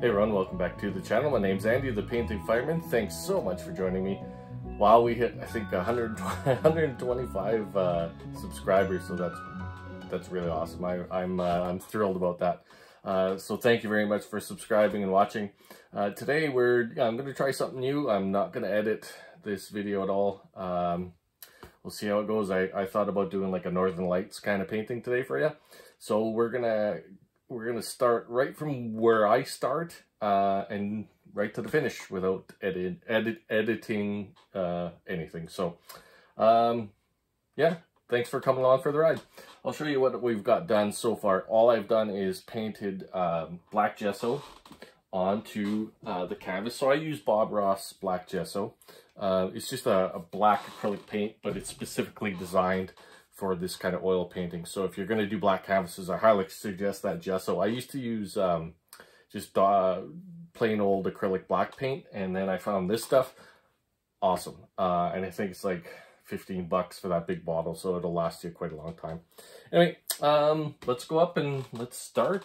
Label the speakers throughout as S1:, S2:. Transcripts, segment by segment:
S1: Hey everyone, welcome back to the channel. My name's Andy, the Painting Fireman. Thanks so much for joining me. Wow, we hit, I think, 100, 125 uh, subscribers, so that's that's really awesome. I, I'm uh, I'm thrilled about that. Uh, so thank you very much for subscribing and watching. Uh, today we're I'm going to try something new. I'm not going to edit this video at all. Um, we'll see how it goes. I, I thought about doing like a Northern Lights kind of painting today for you. So we're gonna we're gonna start right from where I start uh, and right to the finish without edit, edit editing uh, anything. So um, yeah, thanks for coming along for the ride. I'll show you what we've got done so far. All I've done is painted um, black gesso onto uh, the canvas. So I use Bob Ross black gesso. Uh, it's just a, a, black acrylic paint, but it's specifically designed for this kind of oil painting. So if you're going to do black canvases, I highly suggest that gesso. I used to use um, just uh, plain old acrylic black paint, and then I found this stuff. Awesome. Uh, and I think it's like 15 bucks for that big bottle, so it'll last you quite a long time. Anyway, um, let's go up and let's start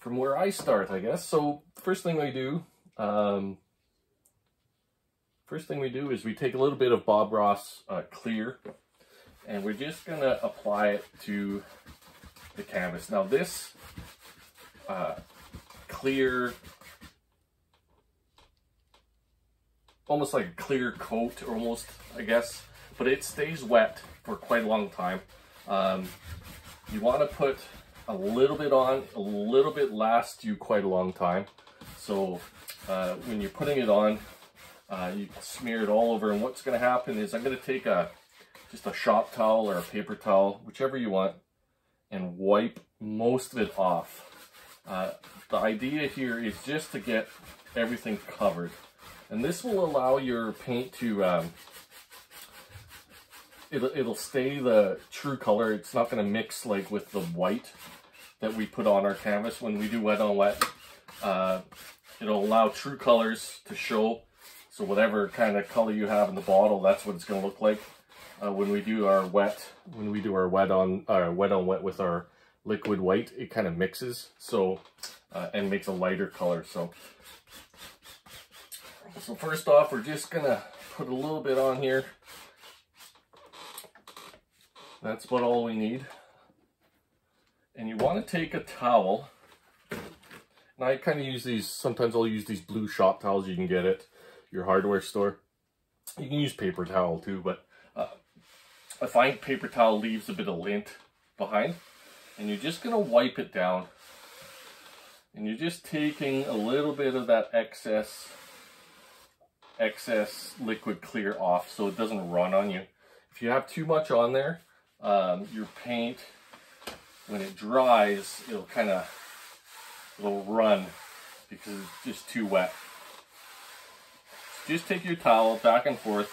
S1: from where I start, I guess. So first thing we do, um, first thing we do is we take a little bit of Bob Ross uh, clear and we're just gonna apply it to the canvas. Now this uh, clear, almost like a clear coat almost, I guess, but it stays wet for quite a long time. Um, you wanna put a little bit on, a little bit lasts you quite a long time. So uh, when you're putting it on, uh, you smear it all over and what's going to happen is I'm going to take a just a shop towel or a paper towel, whichever you want, and wipe most of it off. Uh, the idea here is just to get everything covered. And this will allow your paint to, um, it'll, it'll stay the true color. It's not going to mix like with the white that we put on our canvas when we do wet on wet. Uh, it'll allow true colors to show. So whatever kind of color you have in the bottle, that's what it's going to look like uh, when we do our wet. When we do our wet on uh, wet on wet with our liquid white, it kind of mixes so uh, and makes a lighter color. So so first off, we're just gonna put a little bit on here. That's about all we need and you want to take a towel and I kind of use these sometimes I'll use these blue shop towels you can get at your hardware store you can use paper towel too but uh, fine paper towel leaves a bit of lint behind and you're just gonna wipe it down and you're just taking a little bit of that excess excess liquid clear off so it doesn't run on you if you have too much on there um, your paint when it dries, it'll kind of, it'll run because it's just too wet. Just take your towel back and forth.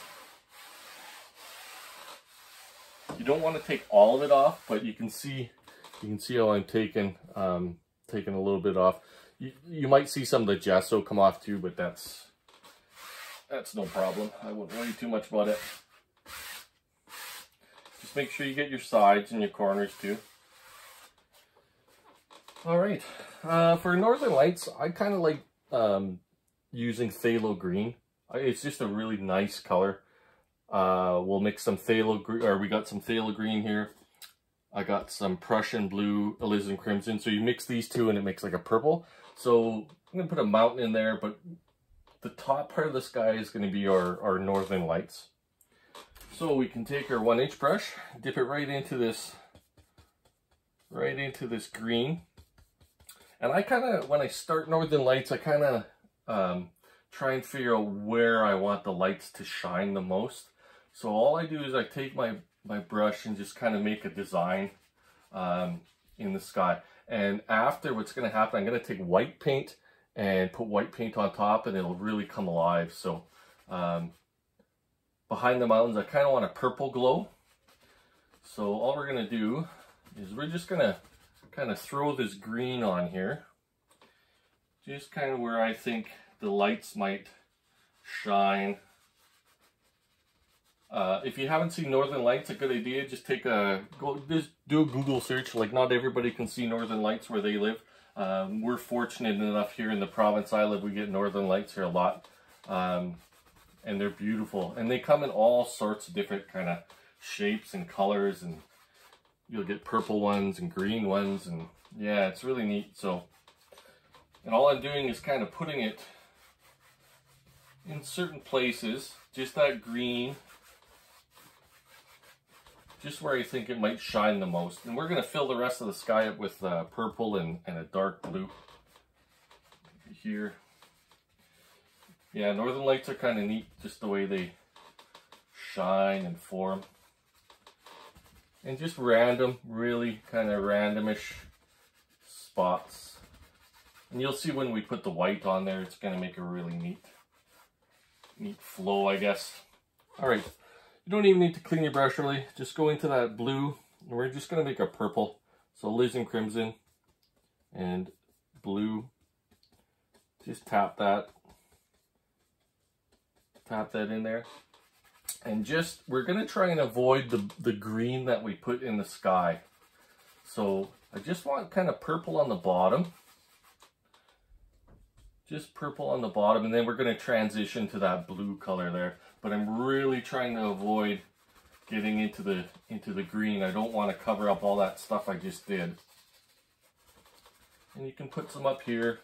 S1: You don't want to take all of it off, but you can see, you can see how I'm taking, um, taking a little bit off. You, you might see some of the gesso come off too, but that's, that's no problem. I wouldn't worry too much about it. Just make sure you get your sides and your corners too. All right, uh, for Northern Lights, I kind of like um, using phthalo green. It's just a really nice color. Uh, we'll mix some phthalo green, or we got some phthalo green here. I got some Prussian blue, alizarin crimson. So you mix these two and it makes like a purple. So I'm gonna put a mountain in there, but the top part of the sky is gonna be our, our Northern Lights. So we can take our one inch brush, dip it right into this, right into this green. And I kind of, when I start Northern Lights, I kind of um, try and figure out where I want the lights to shine the most. So all I do is I take my, my brush and just kind of make a design um, in the sky. And after what's going to happen, I'm going to take white paint and put white paint on top and it'll really come alive. So um, behind the mountains, I kind of want a purple glow. So all we're going to do is we're just going to kind of throw this green on here. Just kind of where I think the lights might shine. Uh, if you haven't seen Northern Lights, a good idea, just take a, go, just do a Google search. Like not everybody can see Northern Lights where they live. Um, we're fortunate enough here in the province I live, we get northern lights here a lot. Um, and they're beautiful. And they come in all sorts of different kind of shapes and colors. And you'll get purple ones and green ones. And yeah, it's really neat. So, and all I'm doing is kind of putting it in certain places. Just that green just where I think it might shine the most. And we're going to fill the rest of the sky up with uh, purple and, and a dark blue here. Yeah, northern lights are kind of neat, just the way they shine and form. And just random, really kind of randomish spots. And you'll see when we put the white on there, it's going to make a really neat, neat flow, I guess. All right, you don't even need to clean your brush really. Just go into that blue. And we're just going to make a purple. So alizarin crimson and blue. Just tap that. Tap that in there. And just, we're going to try and avoid the, the green that we put in the sky. So I just want kind of purple on the bottom. Just purple on the bottom. And then we're going to transition to that blue color there but I'm really trying to avoid getting into the into the green. I don't want to cover up all that stuff I just did. And you can put some up here.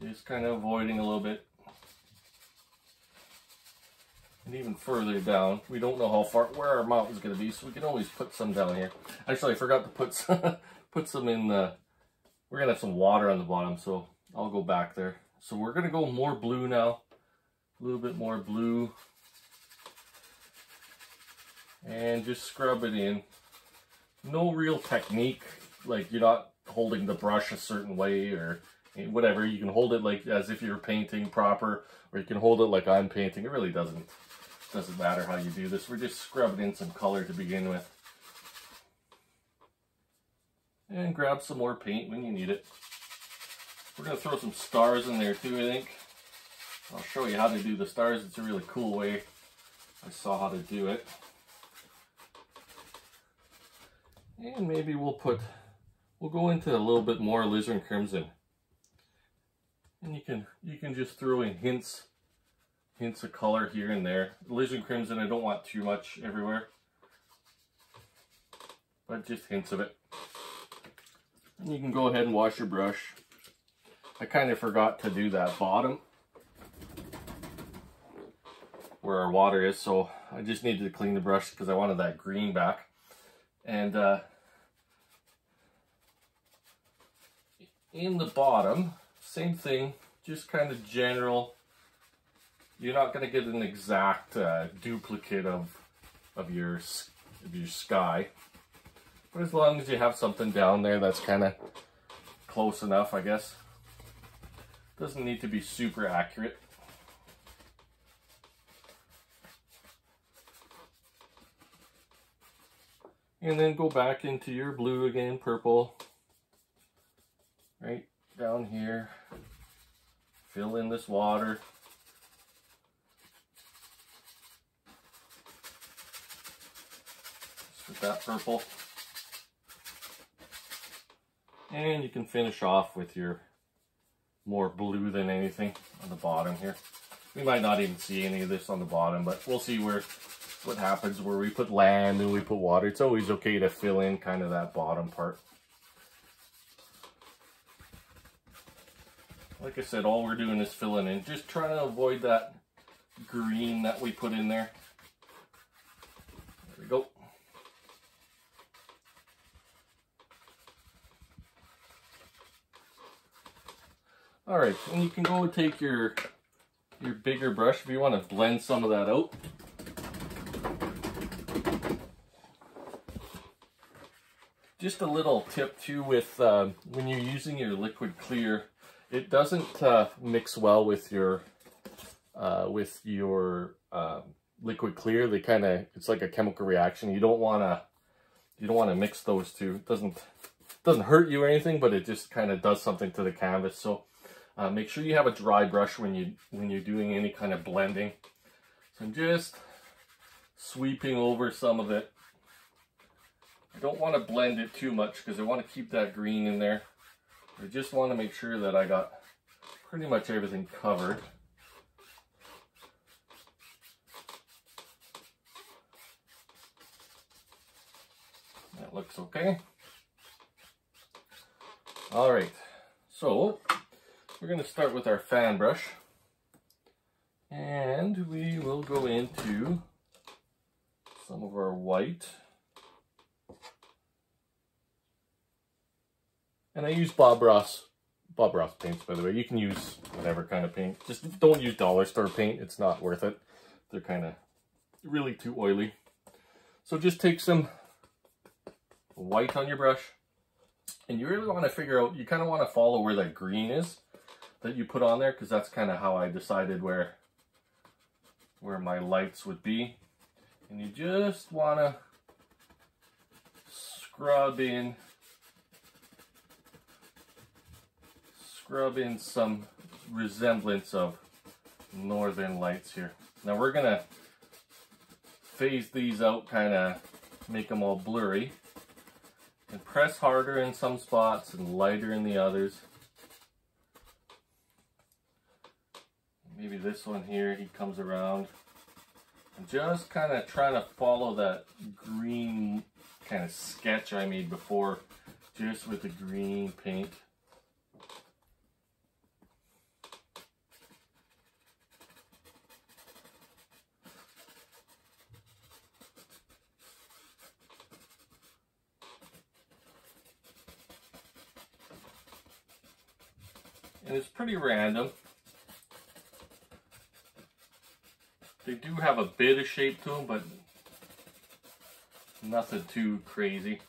S1: Just kind of avoiding a little bit. And even further down, we don't know how far, where our mountain's going to be, so we can always put some down here. Actually, I forgot to put some, put some in the, we're going to have some water on the bottom, so I'll go back there. So we're going to go more blue now a little bit more blue and just scrub it in. No real technique, like you're not holding the brush a certain way or whatever. You can hold it like as if you're painting proper or you can hold it like I'm painting. It really doesn't, doesn't matter how you do this. We're just scrubbing in some color to begin with. And grab some more paint when you need it. We're to throw some stars in there too, I think. I'll show you how to do the stars. It's a really cool way. I saw how to do it. And maybe we'll put, we'll go into a little bit more alizarin crimson. And you can, you can just throw in hints, hints of color here and there. Alizarin crimson, I don't want too much everywhere. But just hints of it. And you can go ahead and wash your brush. I kind of forgot to do that bottom where our water is. So I just needed to clean the brush because I wanted that green back. And uh, in the bottom, same thing, just kind of general. You're not going to get an exact uh, duplicate of of your of your sky, but as long as you have something down there that's kind of close enough, I guess. Doesn't need to be super accurate. And then go back into your blue again, purple. Right down here. Fill in this water. Just with that purple. And you can finish off with your more blue than anything on the bottom here. We might not even see any of this on the bottom, but we'll see where what happens where we put land and we put water. It's always okay to fill in kind of that bottom part. Like I said, all we're doing is filling in. Just trying to avoid that green that we put in there. There we go. All right, and you can go take your your bigger brush if you want to blend some of that out. Just a little tip too with uh, when you're using your liquid clear, it doesn't uh, mix well with your uh, with your um, liquid clear. They kind of it's like a chemical reaction. You don't want to you don't want to mix those two. It doesn't doesn't hurt you or anything, but it just kind of does something to the canvas. So uh, make sure you have a dry brush when you when you're doing any kind of blending. So I'm just sweeping over some of it don't want to blend it too much because I want to keep that green in there. I just want to make sure that I got pretty much everything covered. That looks okay. All right, so we're going to start with our fan brush. And we will go into some of our white. And I use Bob Ross, Bob Ross paints, by the way. You can use whatever kind of paint. Just don't use dollar store paint. It's not worth it. They're kind of really too oily. So just take some white on your brush. And you really want to figure out, you kind of want to follow where that green is that you put on there because that's kind of how I decided where where my lights would be. And you just want to scrub in scrub in some resemblance of northern lights here. Now we're to phase these out, kind of make them all blurry. And press harder in some spots and lighter in the others. Maybe this one here, he comes around. I'm just kind of trying to follow that green kind of sketch I made before, just with the green paint. And it's pretty random. They do have a bit of shape to them, but nothing too crazy.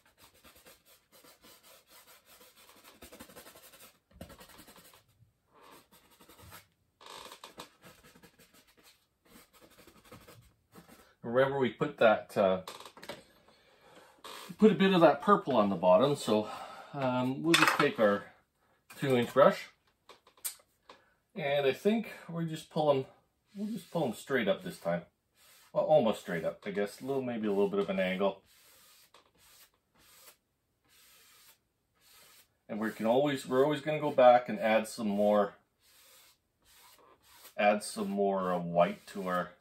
S1: Remember we put that, uh, put a bit of that purple on the bottom, so um, we'll just take our two inch brush and I think we're just pull them We'll just pull them straight up this time. Well, almost straight up, I guess. A little, maybe a little bit of an angle. And we can always, we're always going to go back and add some more, add some more uh, white to our,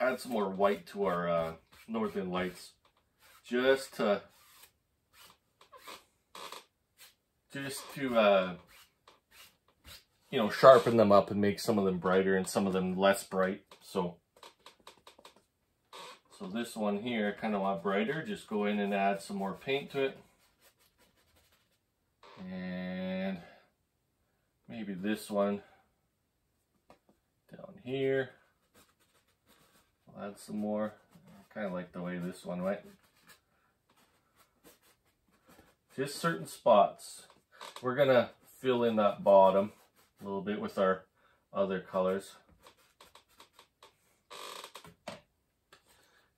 S1: add some more white to our uh, northern lights just to just to uh, you know sharpen them up and make some of them brighter and some of them less bright. So so this one here I kind of want brighter. Just go in and add some more paint to it. And maybe this one down here. I'll add some more. Kind of like the way this one went. Just certain spots we're gonna fill in that bottom a little bit with our other colors.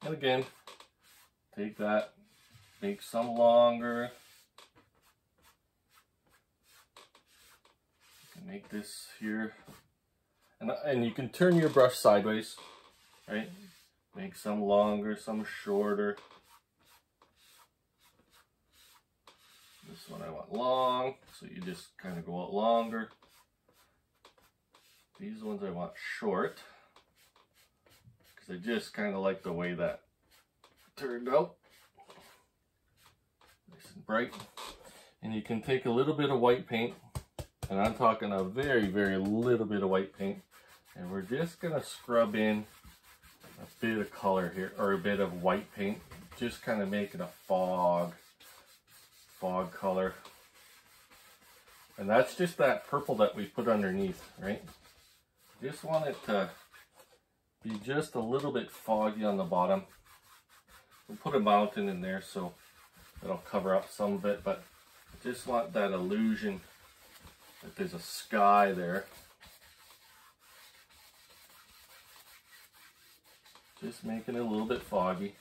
S1: And again, take that, make some longer. make this here. And, and you can turn your brush sideways, right? Make some longer, some shorter. This one I want long, so you just kind of go out longer. These ones I want short, because I just kind of like the way that turned out. Nice and bright. And you can take a little bit of white paint, and I'm talking a very, very little bit of white paint, and we're just to scrub in a bit of color here, or a bit of white paint, just kind of making a fog fog color. And that's just that purple that we put underneath, right? Just want it to be just a little bit foggy on the bottom. We'll put a mountain in there so it'll cover up some of it, but I just want that illusion that there's a sky there. Just making it a little bit foggy.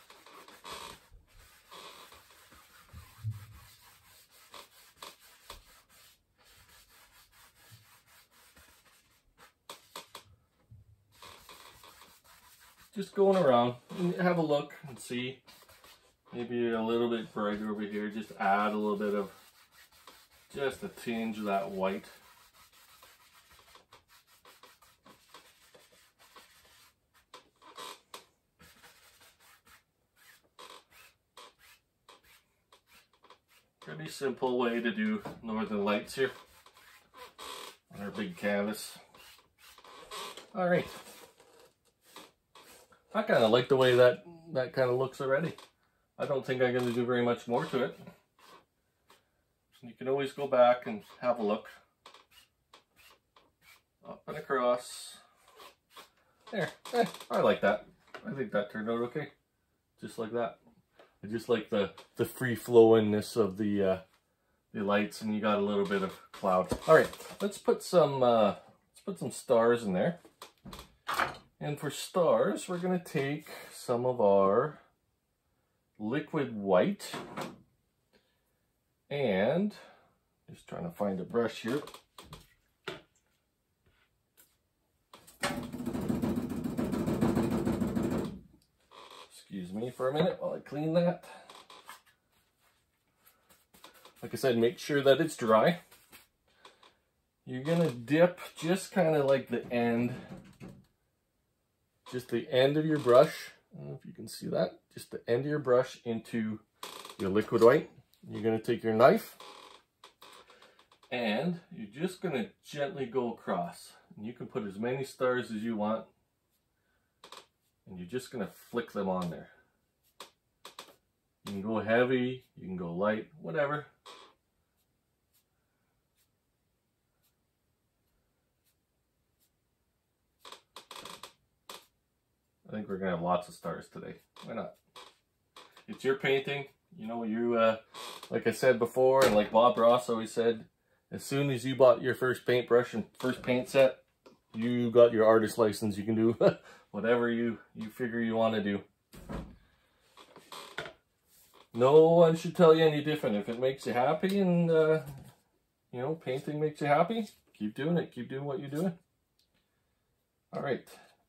S1: Just going around have a look and see. Maybe a little bit brighter over here. Just add a little bit of, just a tinge of that white. Pretty simple way to do Northern Lights here on our big canvas. All right. I kind of like the way that that kind of looks already. I don't think I'm going to do very much more to it. You can always go back and have a look. Up and across. There. Eh, I like that. I think that turned out okay. Just like that. I just like the, the free flowingness of the uh, the lights and you got a little bit of cloud. All right, let's put some uh, let's put some stars in there. And for stars, we're gonna take some of our liquid white and just trying to find a brush here. Excuse me for a minute while I clean that. Like I said, make sure that it's dry. You're gonna dip just kind of like the end, just the end of your brush. If you can see that. Just the end of your brush into your liquid white. You're gonna take your knife and you're just gonna gently go across. And you can put as many stars as you want and you're just gonna flick them on there. You can go heavy, you can go light, whatever. I think we're gonna have lots of stars today. Why not? It's your painting. You know, you, uh, like I said before, and like Bob Ross always said, as soon as you bought your first paintbrush and first paint set, you got your artist license. You can do whatever you, you figure you want to do. No one should tell you any different. If it makes you happy and, uh, you know, painting makes you happy, keep doing it. Keep doing what you're doing. All right.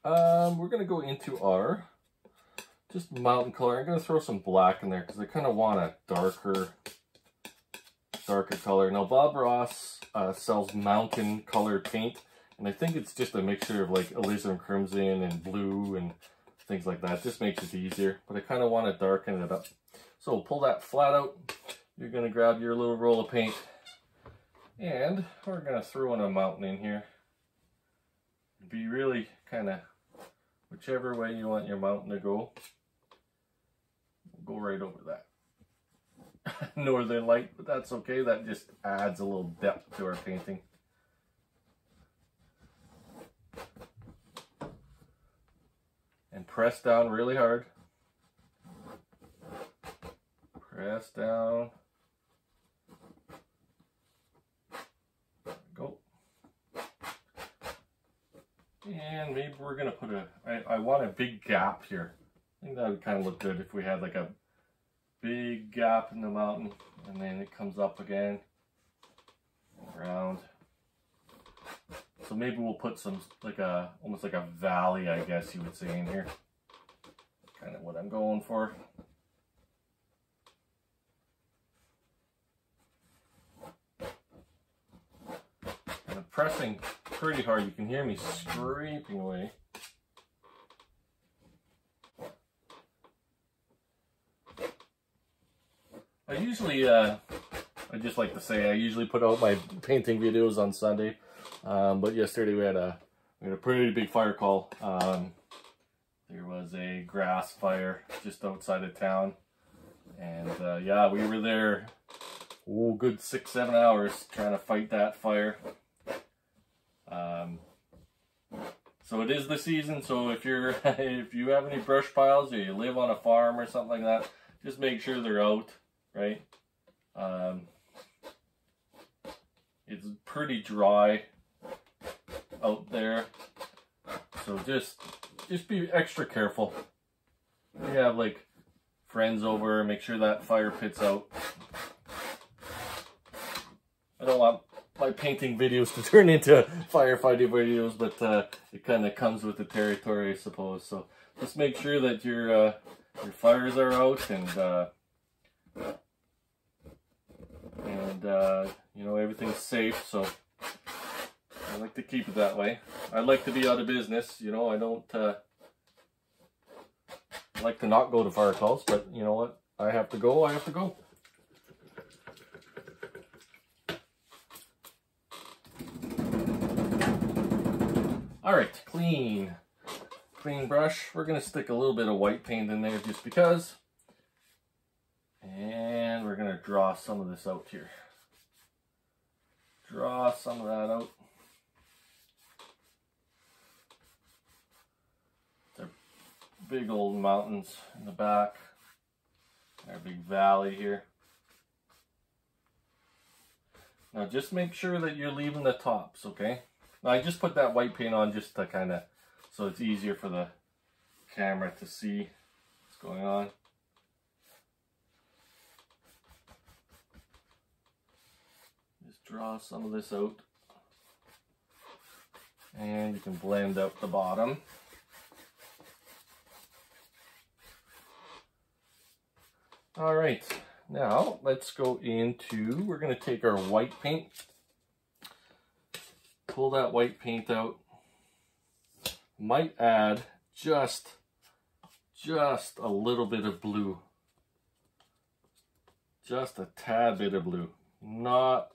S1: Um, we're going to go into our just mountain color. I'm going to throw some black in there because I kind of want a darker, darker color. Now, Bob Ross uh, sells mountain color paint. And I think it's just a mixture of like alizarin crimson and blue and things like that. It just makes it easier. But I kind of want to darken it up. So we'll pull that flat out. You're going to grab your little roll of paint. And we're going to throw in a mountain in here. Be really kind of whichever way you want your mountain to go. Go right over that. Northern light, but that's okay. That just adds a little depth to our painting. and press down really hard. Press down. Go. And maybe we're to put a, I, I want a big gap here. I think that would kind of look good if we had like a big gap in the mountain and then it comes up again around. So maybe we'll put some, like a, almost like a valley, I guess you would say in here. Kind of what I'm going for. And pressing pretty hard. You can hear me scraping away. I usually, uh, I just like to say, I usually put out my painting videos on Sunday. Um, but yesterday we had a we had a pretty big fire call. Um, there was a grass fire just outside of town, and uh, yeah, we were there. Oh, good six seven hours trying to fight that fire. Um, so it is the season. So if you're if you have any brush piles or you live on a farm or something like that, just make sure they're out, right? Um, it's pretty dry out there. So just just be extra careful. If You have like friends over, make sure that fire pit's out. I don't want my painting videos to turn into firefighting videos, but uh, it kind of comes with the territory, I suppose. So just make sure that your uh, your fires are out and uh, and uh, you know everything's safe. So I like to keep it that way. I like to be out of business. You know, I don't uh, like to not go to fire calls, but you know what? I have to go. I have to go. All right, clean, clean brush. We're gonna stick a little bit of white paint in there just because. And we're gonna draw some of this out here. Draw some of that out. They're big old mountains in the back. Our big valley here. Now just make sure that you're leaving the tops, okay? I just put that white paint on just to kind of, so it's easier for the camera to see what's going on. Just draw some of this out. And you can blend out the bottom. All right, now let's go into, we're gonna take our white paint pull that white paint out. Might add just, just a little bit of blue. Just a tad bit of blue. Not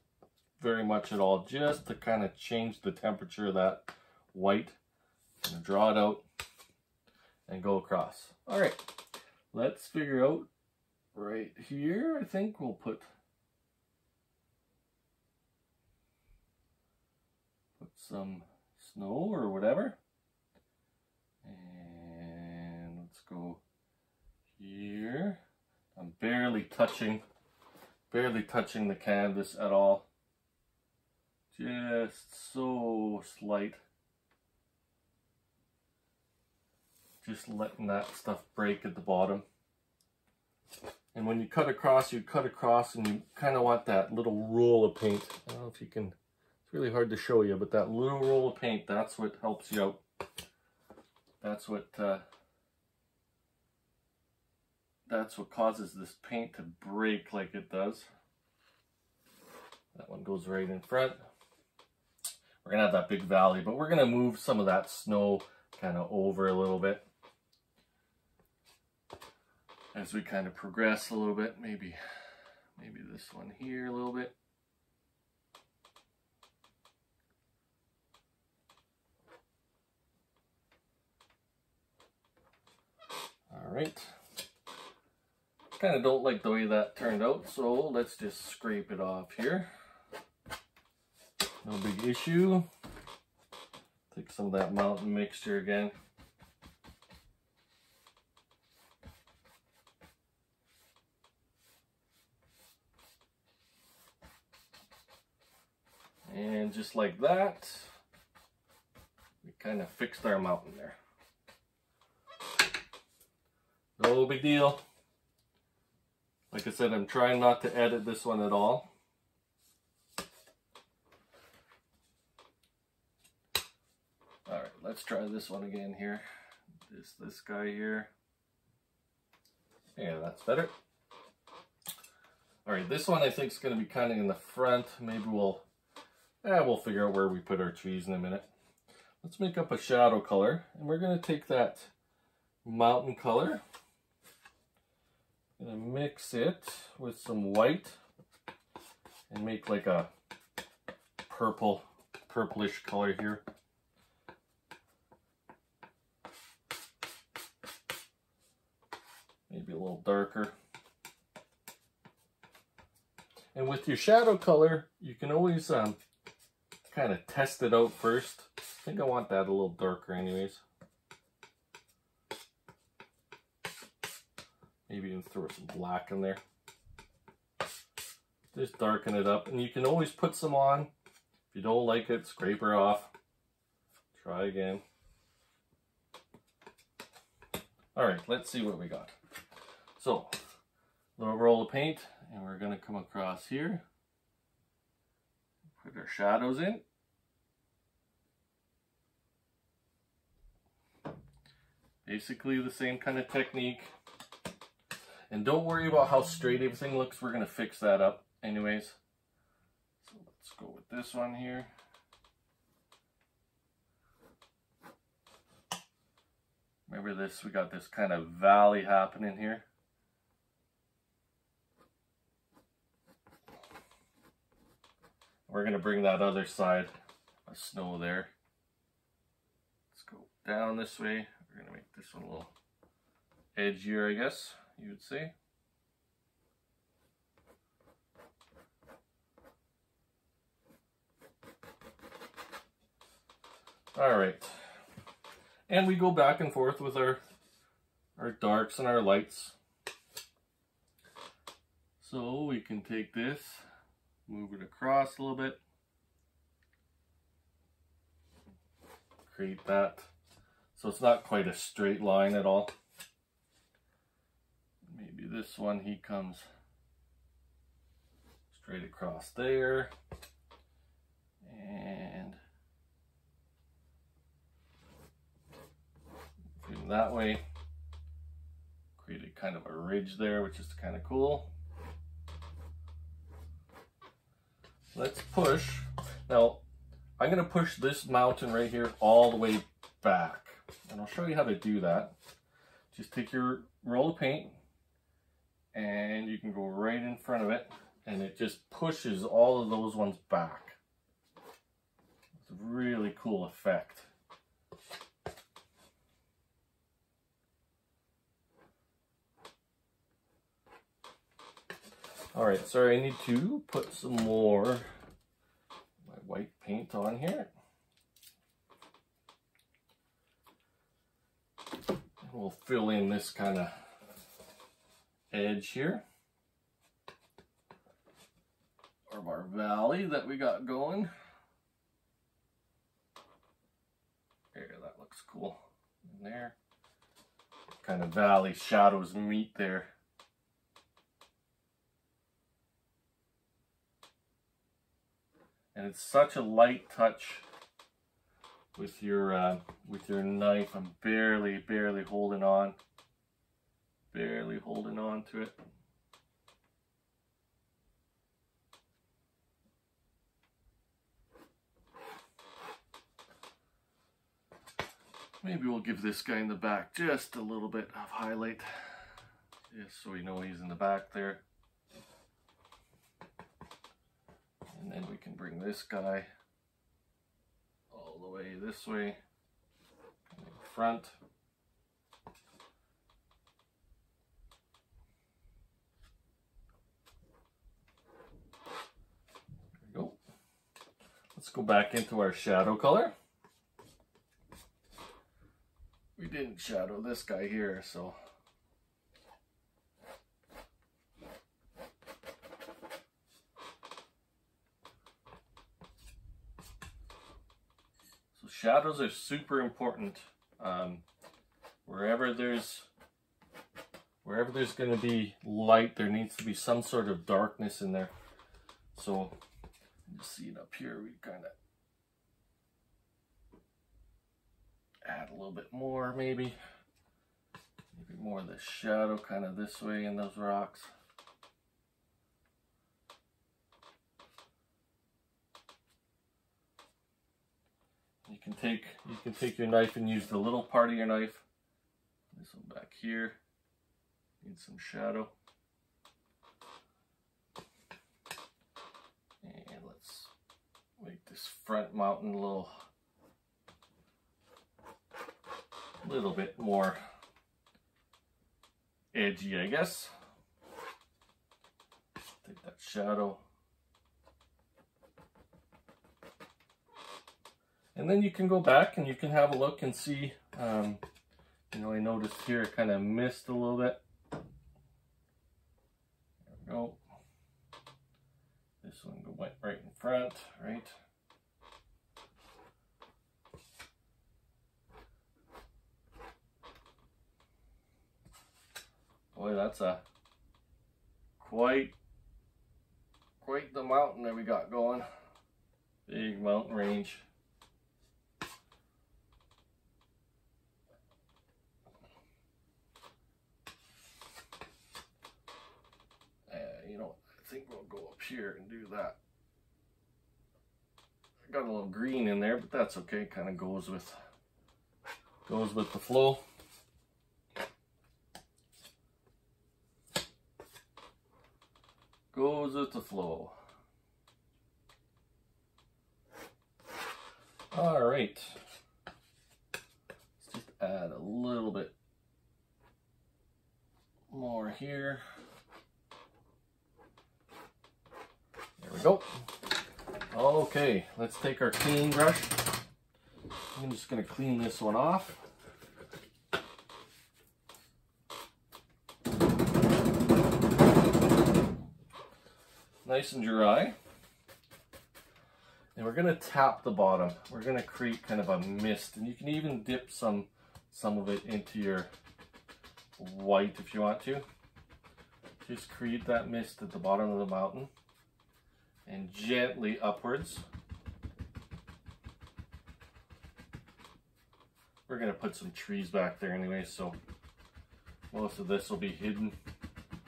S1: very much at all, just to kind of change the temperature of that white. and draw it out and go across. All right, let's figure out right here, I think we'll put some snow or whatever. And let's go here. I'm barely touching, barely touching the canvas at all. Just so slight. Just letting that stuff break at the bottom. And when you cut across, you cut across and you kind of want that little roll of paint. I don't know if you can really hard to show you, but that little roll of paint, that's what helps you out. That's what uh, that's what causes this paint to break like it does. That one goes right in front. We're gonna have that big valley, but we're gonna move some of that snow kind of over a little bit. As we kind of progress a little bit, maybe maybe this one here a little bit. All right. Kind of don't like the way that turned out, so let's just scrape it off here. No big issue. Take some of that mountain mixture again. And just like that, we kind of fixed our mountain there. No big deal. Like I said, I'm trying not to edit this one at all. Alright, let's try this one again here. This, this guy here. Yeah, that's better. Alright, this one I think is going to be kind of in the front. Maybe we'll, yeah, we'll figure out where we put our trees in a minute. Let's make up a shadow color. And we're going to take that mountain color gonna mix it with some white and make like a purple, purplish color here. Maybe a little darker. And with your shadow color, you can always um, kind of test it out first. I think I want that a little darker anyways. Maybe even throw some black in there. Just darken it up. And you can always put some on. If you don't like it, scrape her off. Try again. All right, let's see what we got. So, little roll of paint, and we're gonna come across here. Put our shadows in. Basically the same kind of technique. And don't worry about how straight everything looks. We're going to fix that up anyways. So let's go with this one here. Remember this, we got this kind of valley happening here. We're going to bring that other side of snow there. Let's go down this way. We're going to make this one a little edgier, I guess you would say. All right. And we go back and forth with our, our darks and our lights. So we can take this, move it across a little bit. Create that. So it's not quite a straight line at all. Maybe this one, he comes straight across there. And that way. Created kind of a ridge there, which is kind of cool. Let's push. Now, I'm going to push this mountain right here all the way back. And I'll show you how to do that. Just take your roll of paint and you can go right in front of it and it just pushes all of those ones back. It's a really cool effect. All right, sorry, I need to put some more my white paint on here. We'll fill in this kind of edge here of our valley that we got going. There, that looks cool. There, kind of valley shadows meet there. and it's such a light touch with your uh, with your knife. I'm barely barely holding on, barely holding on to it. Maybe we'll give this guy in the back just a little bit of highlight, just so we know he's in the back there. And then we can bring this guy all the way this way, front. There we go. Let's go back into our shadow color. We didn't shadow this guy here, so shadows are super important. Um, wherever there's wherever there's going to be light, there needs to be some sort of darkness in there. So you see it up here, we kind of add a little bit more maybe. Maybe more of the shadow kind of this way in those rocks. You can take you can take your knife and use the little part of your knife. This one back here. Need some shadow. And let's make this front mountain a little little bit more edgy, I guess. Take that shadow. And then you can go back and you can have a look and see, um, you know, I noticed here it kind of missed a little bit. There we go. This one went right in front, right? That's a quite, quite the mountain that we got going. Big mountain range. Uh, you know, I think we'll go up here and do that. I got a little green in there, but that's okay. Kind of goes with goes with the flow. With the flow. All right. Let's just add a little bit more here. There we go. Okay, let's take our clean brush. I'm just to clean this one off. Nice and dry. And we're going to tap the bottom. We're going to create kind of a mist. And you can even dip some, some of it into your white if you want to. Just create that mist at the bottom of the mountain and gently upwards. We're going to put some trees back there anyway, so most of this will be hidden.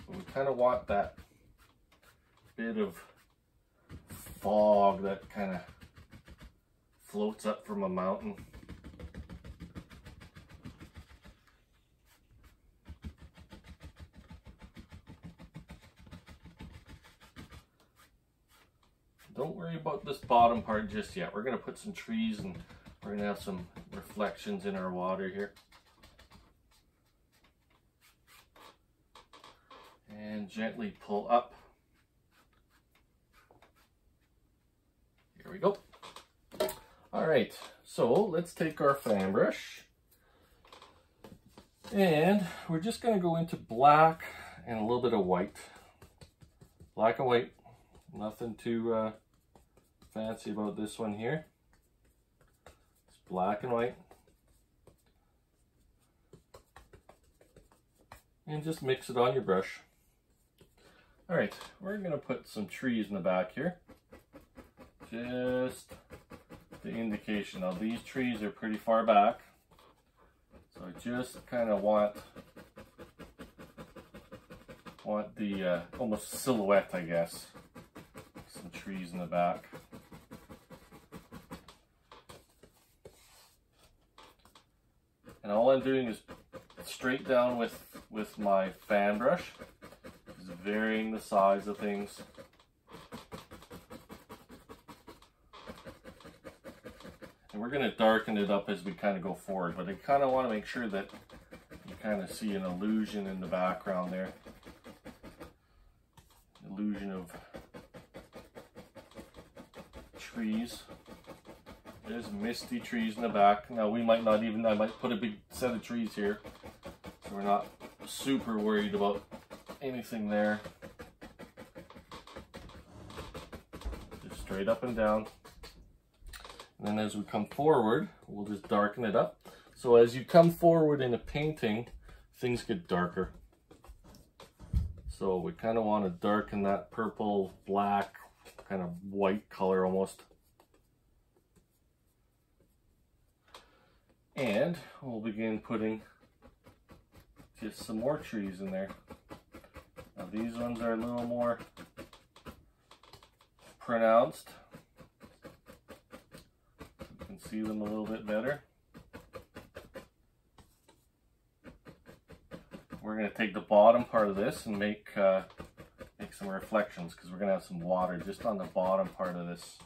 S1: But we kind of want that bit of fog that kind of floats up from a mountain. Don't worry about this bottom part just yet. We're going to put some trees and we're going to have some reflections in our water here. And gently pull up. Here we go. All right, so let's take our fan brush and we're just going to go into black and a little bit of white. Black and white, nothing too uh, fancy about this one here. It's black and white. And just mix it on your brush. All right, we're gonna put some trees in the back here. Just the indication. Now these trees are pretty far back. So I just kind of want want the uh, almost silhouette, I guess. Some trees in the back. And all I'm doing is straight down with, with my fan brush, just varying the size of things. And we're going to darken it up as we kind of go forward, but I kind of want to make sure that you kind of see an illusion in the background there. Illusion of trees. There's misty trees in the back. Now we might not even, I might put a big set of trees here. So we're not super worried about anything there. Just straight up and down. And then as we come forward, we'll just darken it up. So as you come forward in a painting, things get darker. So we kind of want to darken that purple, black, kind of white color almost. And we'll begin putting just some more trees in there. Now these ones are a little more pronounced. See them a little bit better. We're going to take the bottom part of this and make uh, make some reflections because we're going to have some water just on the bottom part of this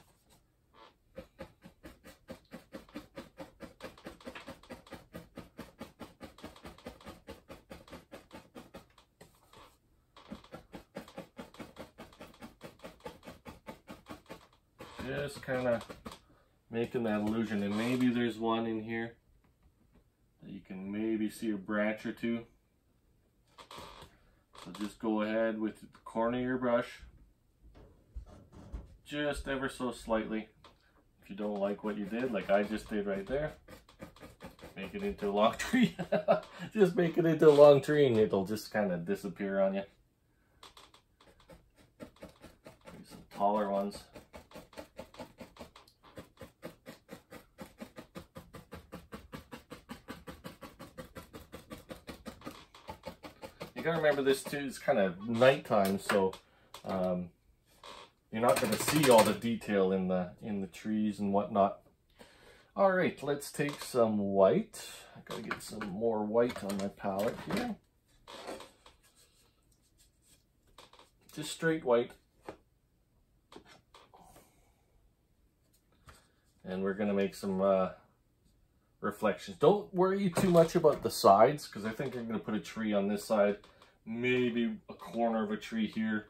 S1: just kind of making that illusion. And maybe there's one in here that you can maybe see a branch or two. So just go ahead with the corner of your brush. Just ever so slightly. If you don't like what you did like I just did right there make it into a long tree. Just make it into a long tree and it'll just kind of disappear on you. Some taller ones gotta remember this too, it's kind of nighttime, so um, you're not gonna see all the detail in the in the trees and whatnot. All right, let's take some white. I gotta get some more white on my palette here. Just straight white. And we're gonna make some uh, reflections. Don't worry too much about the sides because I think I'm gonna put a tree on this side, maybe a corner of a tree here,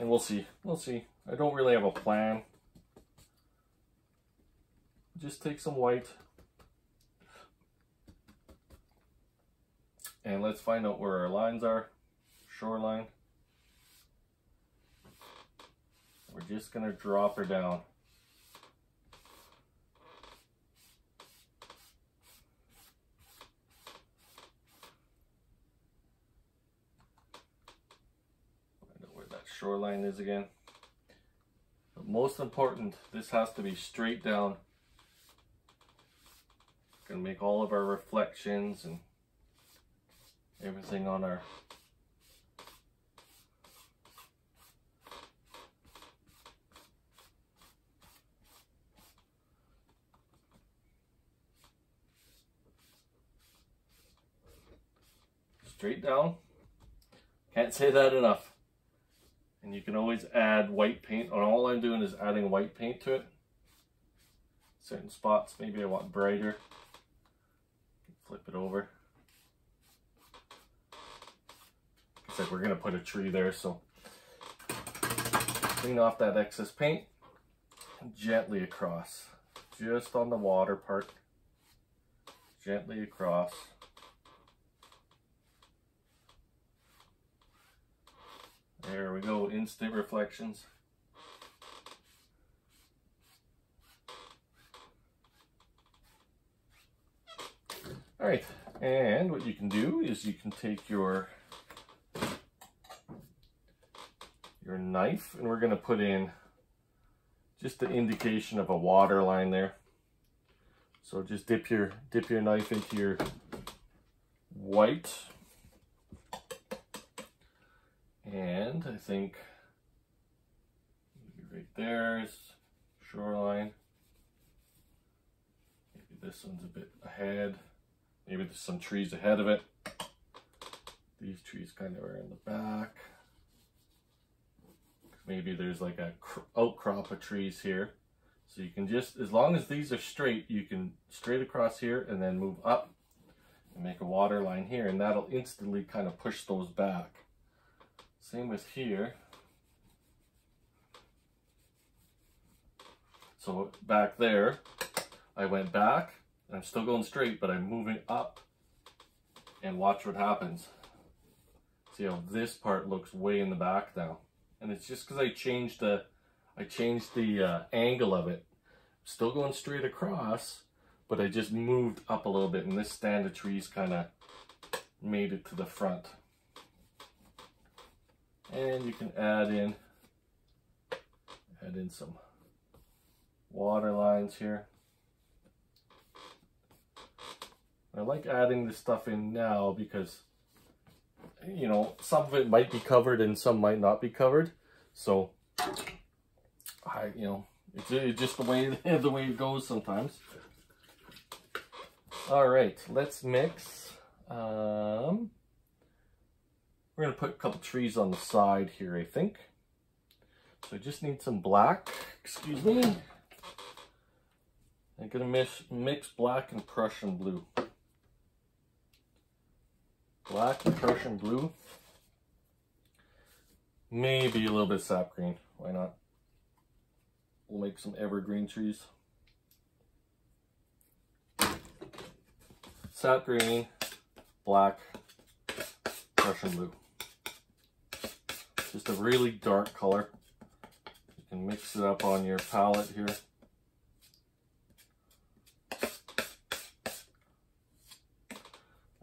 S1: and we'll see. We'll see. I don't really have a plan. Just take some white. And let's find out where our lines are. Shoreline. We're just gonna drop her down find out where that shoreline is again but most important this has to be straight down Gonna make all of our reflections and everything on our straight down. Can't say that enough. You can always add white paint. And all I'm doing is adding white paint to it. Certain spots, maybe I want brighter flip it over. Like we're gonna put a tree there, so clean off that excess paint gently across, just on the water part, gently across. There we go, instant reflections. All right, and what you can do is you can take your your knife and we're gonna put in just the indication of a water line there. So just dip your dip your knife into your white. And I think right there is shoreline. Maybe this one's a bit ahead. Maybe there's some trees ahead of it. These trees kind of are in the back. Maybe there's like a outcrop of trees here. So you can just, as long as these are straight, you can straight across here and then move up and make a water line here and that'll instantly kind of push those back. Same with here. So back there, I went back I'm still going straight, but I'm moving up and watch what happens. See how this part looks way in the back now. And it's just because I changed the, I changed the uh, angle of it. Still going straight across, but I just moved up a little bit and this stand of trees kind of made it to the front. And you can add in, add in some water lines here. I like adding this stuff in now because, you know, some of it might be covered and some might not be covered. So, I, you know, it's, it's just the way, the way it goes sometimes. All right, let's mix. Um, we're gonna put a couple trees on the side here, I think. So I just need some black, excuse me. I'm gonna mix, mix black and Prussian blue black and Prussian blue. Maybe a little bit sap green. Why not? We'll make some evergreen trees. Sap green, black, Prussian blue. Just a really dark color. You can mix it up on your palette here.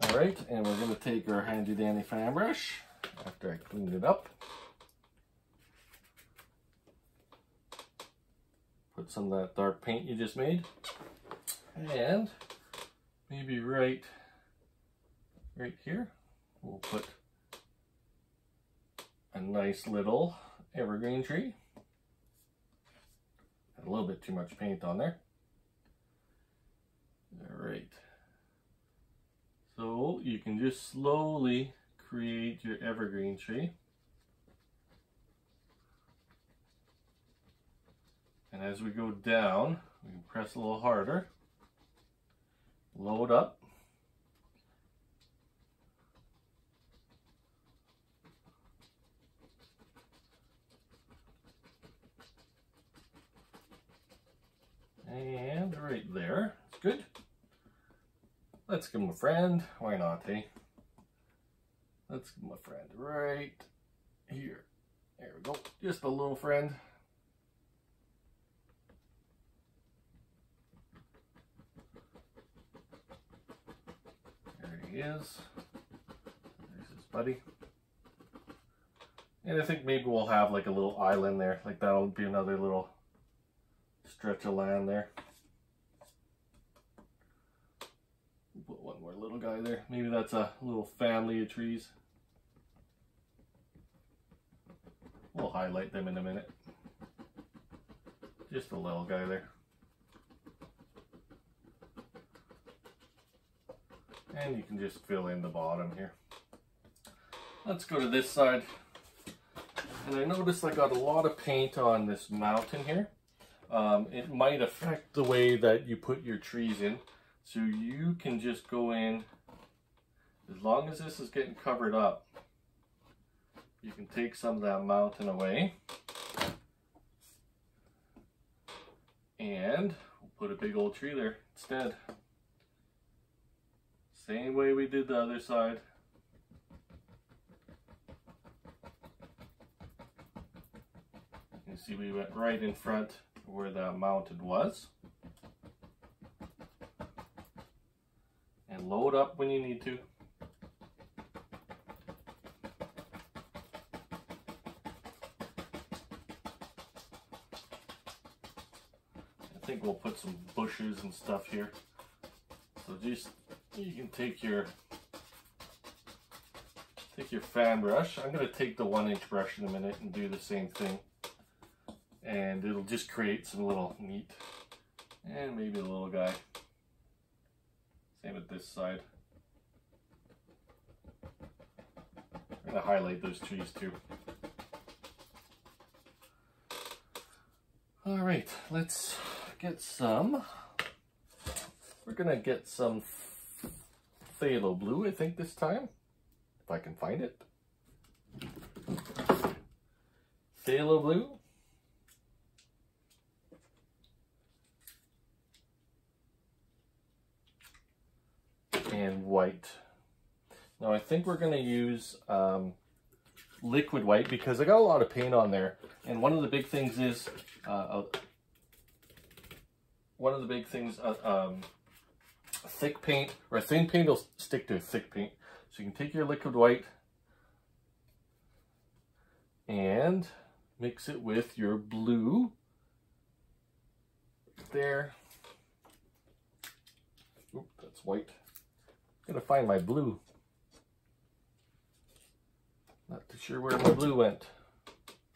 S1: All right, and we're gonna take our handy dandy fan brush after I cleaned it up. Put some of that dark paint you just made. And maybe right, right here, we'll put nice little evergreen tree. Had a little bit too much paint on there. All right. So you can just slowly create your evergreen tree. And as we go down, we can press a little harder, load up, And right there, it's good. Let's give him a friend. Why not, hey? Let's give him a friend right here. There we go. Just a little friend. There he is. There's his buddy. And I think maybe we'll have like a little island there. Like that'll be another little stretch of land there. Put one more little guy there. Maybe that's a little family of trees. We'll highlight them in a minute. Just a little guy there. And you can just fill in the bottom here. Let's go to this side. And I noticed I got a lot of paint on this mountain here. Um, it might affect the way that you put your trees in. So you can just go in, as long as this is getting covered up, you can take some of that mountain away. And we'll put a big old tree there instead. Same way we did the other side. You see we went right in front where the mounted was. And load up when you need to. I think we'll put some bushes and stuff here. So just, you can take your take your fan brush. I'm going to take the one inch brush in a minute and do the same thing and it'll just create some little meat and maybe a little guy. Same with this side. I'm gonna highlight those trees too. All right, let's get some. We're gonna get some phthalo blue, I think this time, if I can find it. Phthalo blue. And white. Now I think we're going to use um, liquid white because I got a lot of paint on there. And one of the big things is, uh, one of the big things, uh, um, thick paint, or thin paint will stick to thick paint. So you can take your liquid white and mix it with your blue there. Oop, that's white. Gotta find my blue. Not too sure where my blue went.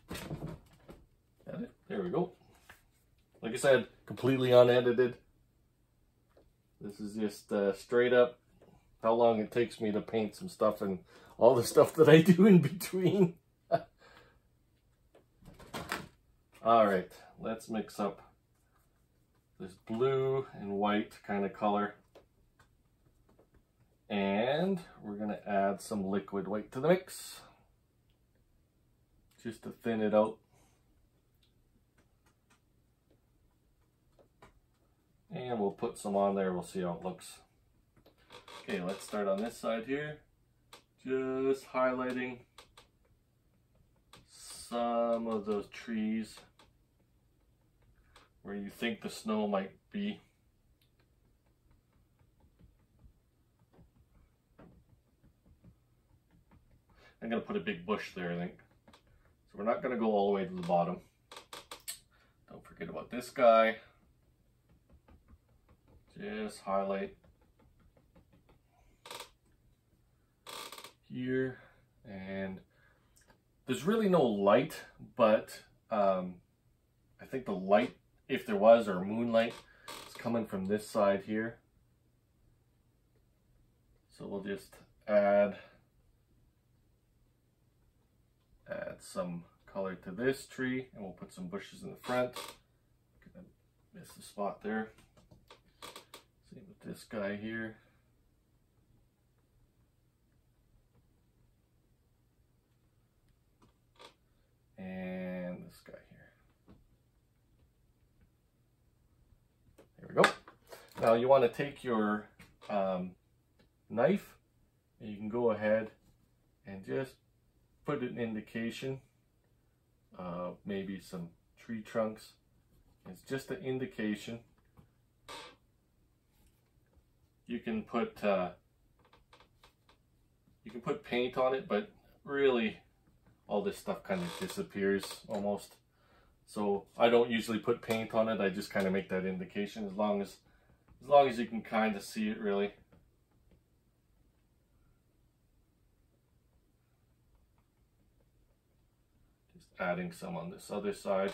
S1: Got it? There we go. Like I said, completely unedited. This is just uh, straight up how long it takes me to paint some stuff and all the stuff that I do in between. all right, let's mix up this blue and white kind of color. And we're to add some liquid white to the mix. Just to thin it out. And we'll put some on there. We'll see how it looks. Okay, let's start on this side here. Just highlighting some of those trees where you think the snow might be. I'm going to put a big bush there, I think. So we're not going to go all the way to the bottom. Don't forget about this guy. Just highlight here and there's really no light, but um, I think the light, if there was, or moonlight, is coming from this side here. So we'll just add add some color to this tree and we'll put some bushes in the front. Gonna miss the spot there. Same with this guy here. And this guy here. There we go. Now you want to take your um, knife and you can go ahead and just put an indication uh, maybe some tree trunks. It's just an indication. You can put uh, you can put paint on it but really all this stuff kind of disappears almost. So I don't usually put paint on it. I just kind of make that indication as long as as long as you can kind of see it really adding some on this other side,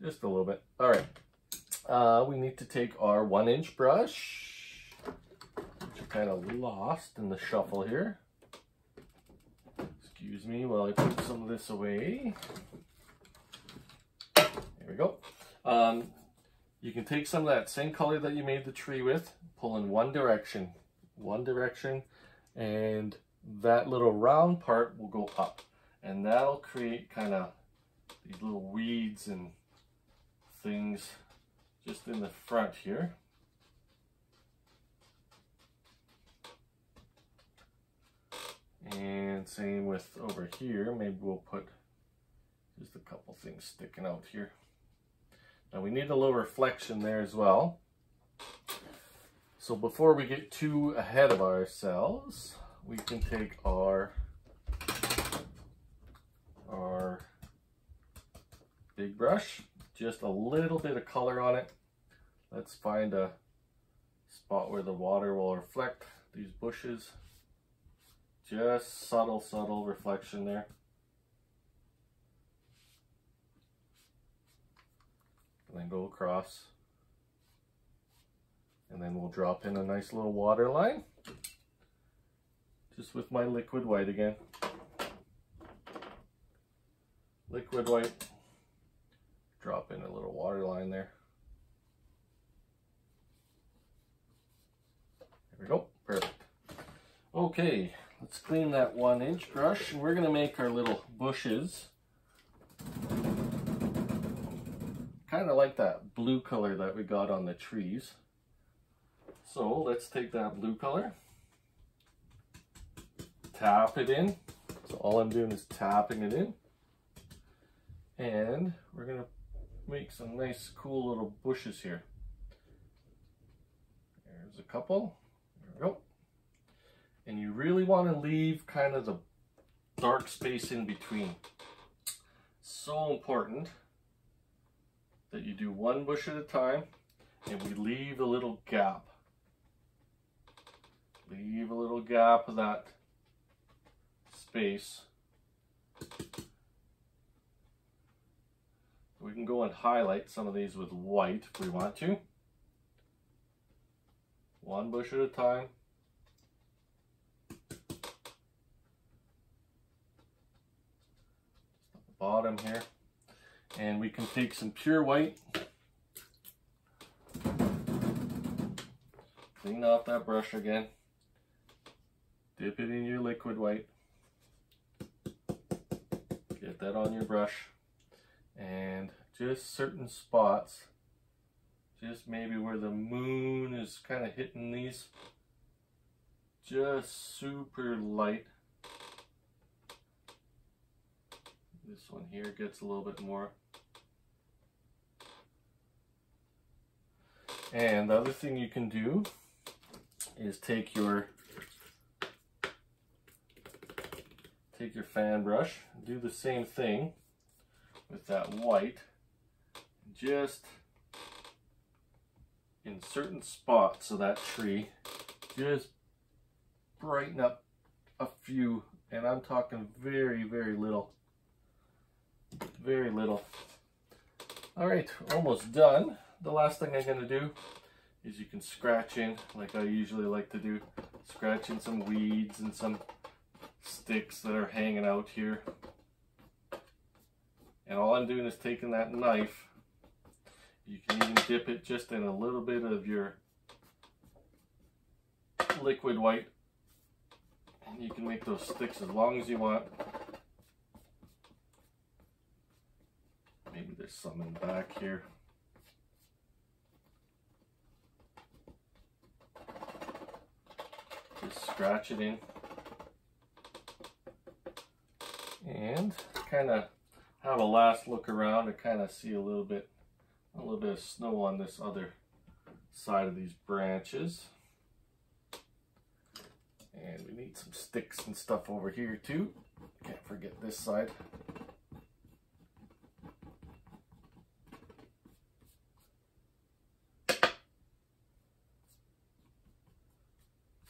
S1: just a little bit. All right, uh, we need to take our one inch brush, which are kind of lost in the shuffle here. Excuse me while I put some of this away. There we go. Um, you can take some of that same color that you made the tree with, pull in one direction, one direction, and that little round part will go up and that'll create kind of these little weeds and things just in the front here. And same with over here, maybe we'll put just a couple things sticking out here. Now we need a little reflection there as well. So before we get too ahead of ourselves, we can take our big brush, just a little bit of color on it. Let's find a spot where the water will reflect these bushes. Just subtle, subtle reflection there. And then go across. And then we'll drop in a nice little water line. Just with my liquid white again liquid white. Drop in a little water line there. There we go, perfect. Okay, let's clean that one inch brush and we're gonna make our little bushes. Kind of like that blue color that we got on the trees. So let's take that blue color, tap it in. So all I'm doing is tapping it in. And we're to make some nice cool little bushes here. There's a couple. There we go. And you really want to leave kind of the dark space in between. So important that you do one bush at a time and we leave a little gap. Leave a little gap of that space We can go and highlight some of these with white if we want to. One bush at a time. bottom here. And we can take some pure white. Clean off that brush again. Dip it in your liquid white. Get that on your brush and just certain spots just maybe where the moon is kind of hitting these just super light. This one here gets a little bit more. And the other thing you can do is take your take your fan brush do the same thing with that white just in certain spots of that tree just brighten up a few And I'm talking very, very little. Very little. All right, almost done. The last thing I'm gonna do is you can scratch in, like I usually like to do, scratch in some weeds and some sticks that are hanging out here. And all I'm doing is taking that knife, you can even dip it just in a little bit of your liquid white. And you can make those sticks as long as you want. Maybe there's some in back here. Just scratch it in. And kind of have a last look around to kind of see a little bit, a little bit of snow on this other side of these branches. And we need some sticks and stuff over here too. Can't forget this side.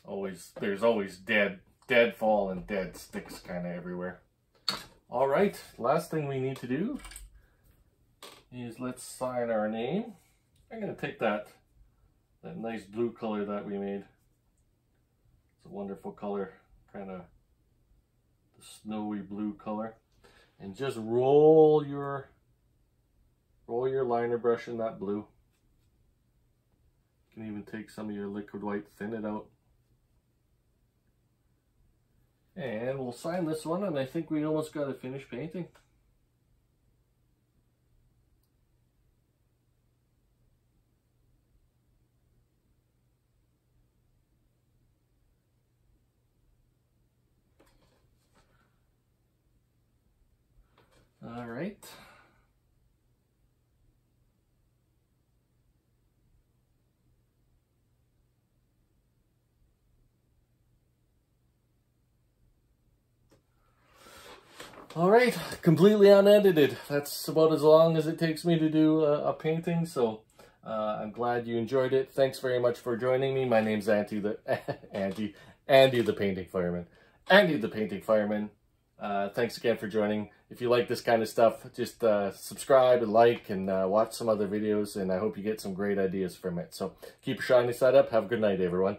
S1: Always, there's always dead, dead fall and dead sticks kind of everywhere. All right, last thing we need to do is let's sign our name. I'm gonna take that, that nice blue color that we made. It's a wonderful color, kind of the snowy blue color. And just roll your, roll your liner brush in that blue. You can even take some of your liquid white, thin it out. And we'll sign this one and I think we almost got a finished painting. All right. All right, completely unedited. That's about as long as it takes me to do a, a painting, so uh, I'm glad you enjoyed it. Thanks very much for joining me. My name's Andy the Andy Andy the painting fireman. Andy the painting fireman. Uh, thanks again for joining. If you like this kind of stuff, just uh, subscribe and like and uh, watch some other videos, and I hope you get some great ideas from it. So keep your shiny side up. Have a good night, everyone.